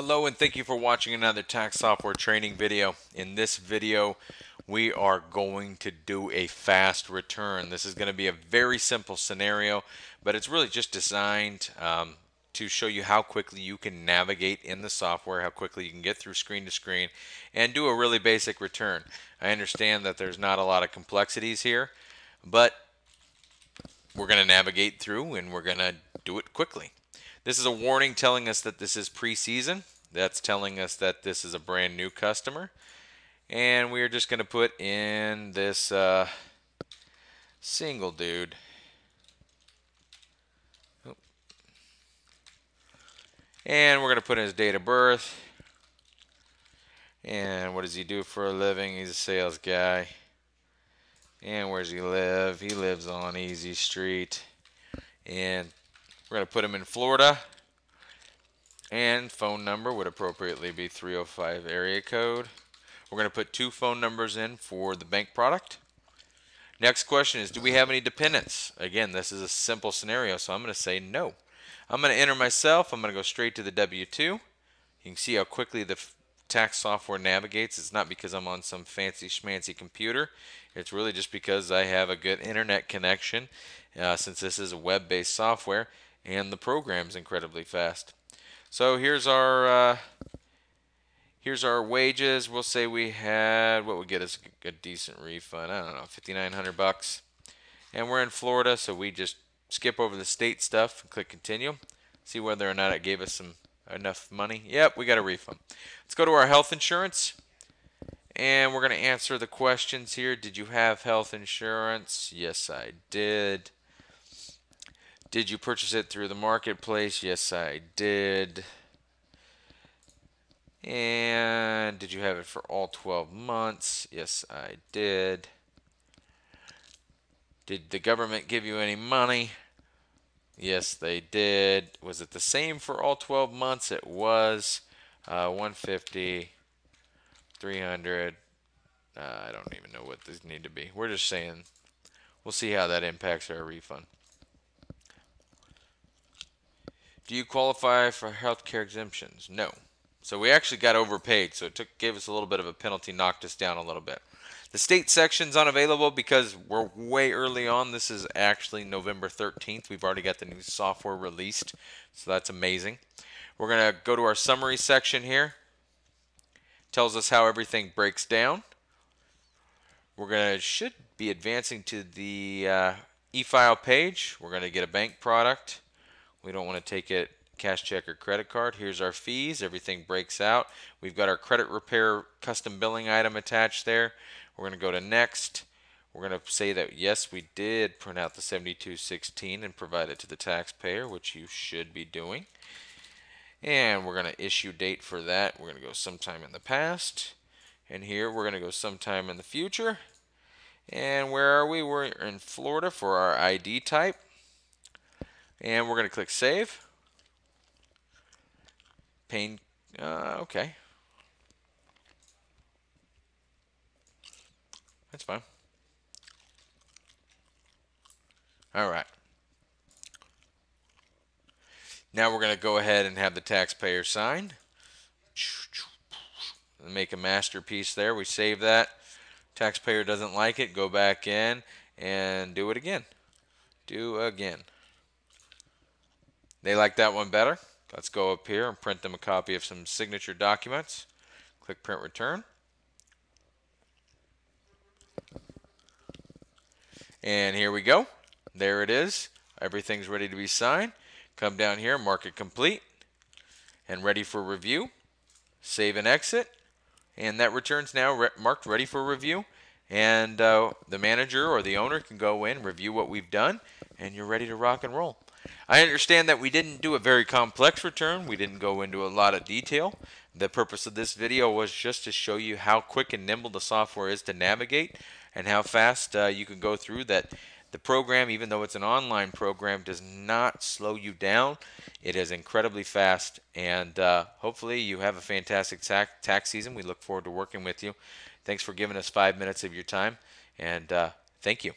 Hello and thank you for watching another tax software training video. In this video we are going to do a fast return. This is going to be a very simple scenario but it's really just designed um, to show you how quickly you can navigate in the software, how quickly you can get through screen to screen and do a really basic return. I understand that there's not a lot of complexities here but we're going to navigate through and we're going to do it quickly. This is a warning telling us that this is preseason. That's telling us that this is a brand new customer. And we're just going to put in this uh, single dude. And we're going to put in his date of birth. And what does he do for a living? He's a sales guy. And where does he live? He lives on Easy Street. And we're going to put him in Florida. And phone number would appropriately be 305 area code. We're going to put two phone numbers in for the bank product. Next question is, do we have any dependents? Again, this is a simple scenario, so I'm going to say no. I'm going to enter myself. I'm going to go straight to the W-2. You can see how quickly the tax software navigates. It's not because I'm on some fancy schmancy computer. It's really just because I have a good internet connection uh, since this is a web-based software and the program's incredibly fast. So here's our uh, here's our wages. We'll say we had what would get us a decent refund. I don't know, 5,900 bucks, and we're in Florida, so we just skip over the state stuff and click continue. See whether or not it gave us some enough money. Yep, we got a refund. Let's go to our health insurance. And we're going to answer the questions here. Did you have health insurance? Yes, I did. Did you purchase it through the marketplace? Yes, I did. And did you have it for all 12 months? Yes, I did. Did the government give you any money? Yes, they did. Was it the same for all 12 months? It was. Uh, 150, 300. Uh, I don't even know what these need to be. We're just saying we'll see how that impacts our refund. Do you qualify for healthcare exemptions? No. So we actually got overpaid, so it took gave us a little bit of a penalty, knocked us down a little bit. The state section's unavailable because we're way early on. This is actually November 13th. We've already got the new software released, so that's amazing. We're going to go to our summary section here. Tells us how everything breaks down. We're going to should be advancing to the uh, e-file page. We're going to get a bank product. We don't want to take it cash check or credit card. Here's our fees. Everything breaks out. We've got our credit repair custom billing item attached there. We're going to go to next. We're going to say that yes, we did print out the 7216 and provide it to the taxpayer, which you should be doing. And we're going to issue date for that. We're going to go sometime in the past. And here we're going to go sometime in the future. And where are we? We're in Florida for our ID type. And we're going to click Save. Pain, uh, okay. That's fine. All right. Now we're going to go ahead and have the taxpayer sign. Make a masterpiece there. We save that. Taxpayer doesn't like it. Go back in and do it again. Do again. They like that one better. Let's go up here and print them a copy of some signature documents. Click print return. And here we go. There it is. Everything's ready to be signed. Come down here, mark it complete, and ready for review. Save and exit. And that return's now re marked ready for review. And uh, the manager or the owner can go in, review what we've done, and you're ready to rock and roll. I understand that we didn't do a very complex return. We didn't go into a lot of detail. The purpose of this video was just to show you how quick and nimble the software is to navigate and how fast uh, you can go through that. The program, even though it's an online program, does not slow you down. It is incredibly fast, and uh, hopefully you have a fantastic tax, tax season. We look forward to working with you. Thanks for giving us five minutes of your time, and uh, thank you.